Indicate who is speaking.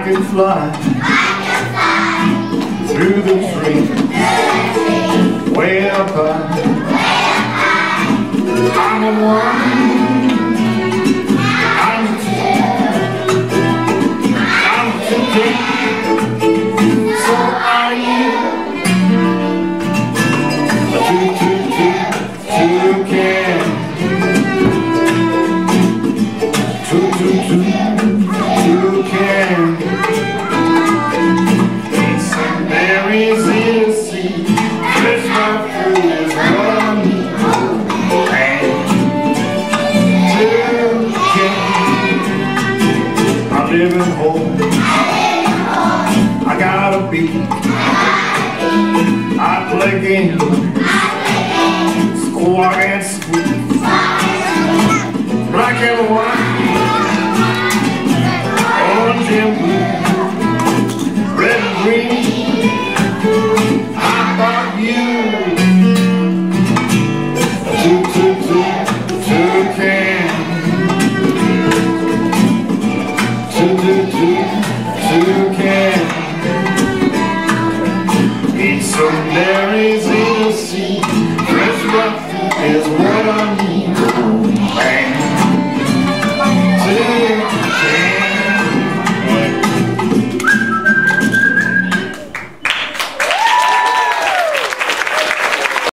Speaker 1: I can fly, through the trees, way up high. I'm a one, I'm a are you. Can. living home. I gotta be. I play games. Squat and squeeze. Black and white. Orange and blue. Red and green. Mary's little sea. Is what I need. Bang.